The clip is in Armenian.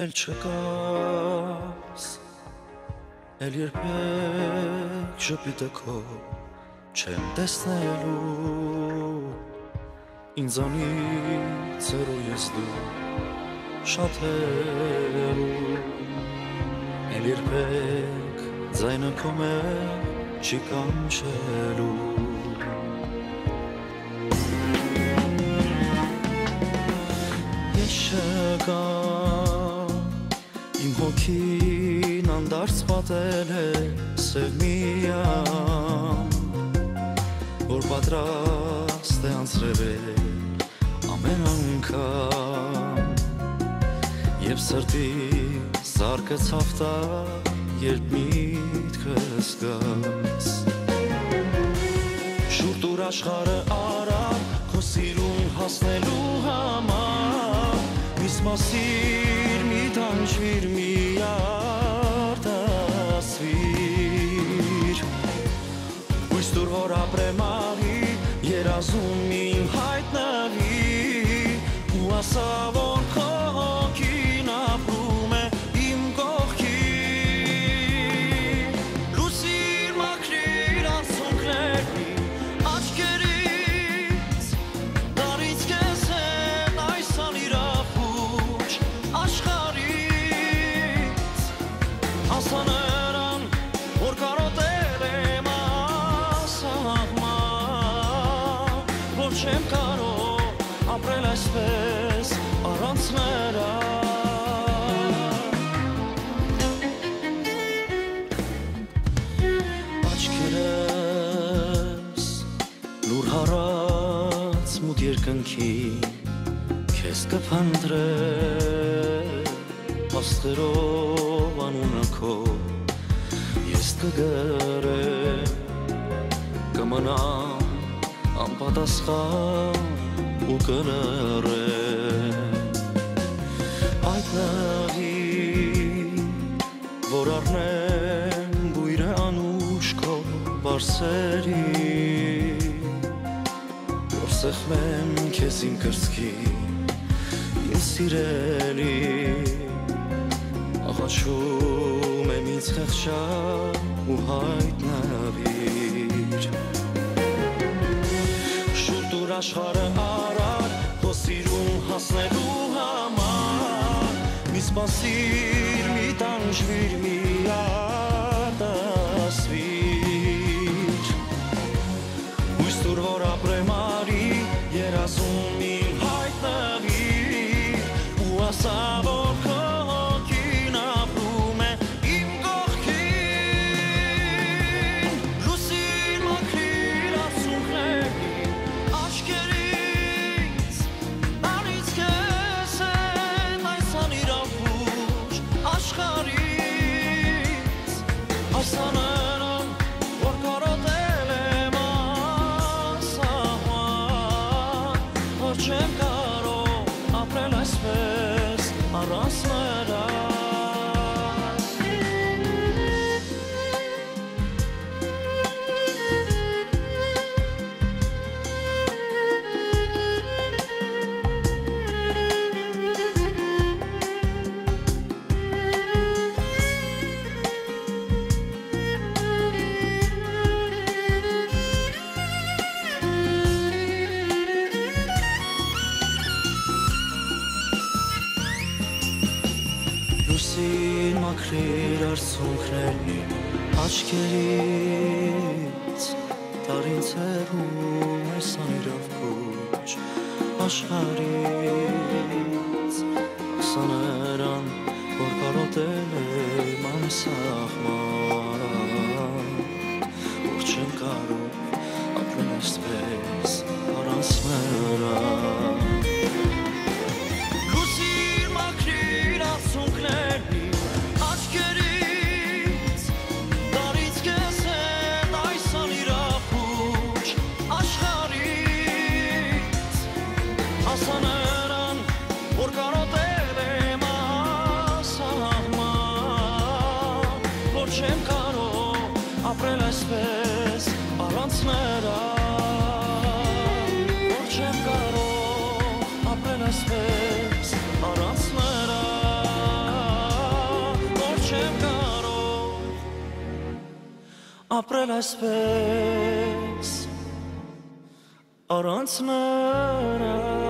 էլ չկաս էլ երբեք շպիտը քո չեմ տեսնելու ինձանից հեռու ես դու շաթելու էլ երբեք ձայնը քո մեր չի կանչելու Ես չկամ պատել է սև միամ որ պատրաստ է անցրել ամեն անգամ եւ սրտի սարկը ցավտա երբ միտքս գաս շուրտուր աշխարը արա քո սիրուն հասնելու համար միսմասիր մի տանջվիր մի ու մութ երկնքի Քեզ կփնտրե աստղերով անունը քո Ես կգրեմ կմնամ անպատասխան ու կներեմ Այդ նավի որ առնեմ բույրը անուշ քո բարսերի որ սեղմեմ քեզ իմ կրծքի ինձ սիրելի աղաչում եմ ինձ խեղճա ու հայտնավիր շուտուր աշխարը արար քո սիրուն հասնելու համար մի սպասիր մի տանջվիր մի արտասվիր ու ասա Լուսին մաքրիր արցունքներնի աչքերից Տարին ցերում այս անիրավ կուչ աշխարից Ասաներան, որ կարոտել եմ անսահման չեմ կարող ապրել այսպես առանց նրա որ չեմ կարող ապրել այսպես առանց նրա որ չեմ կարող ապրել այսպես առանց նրա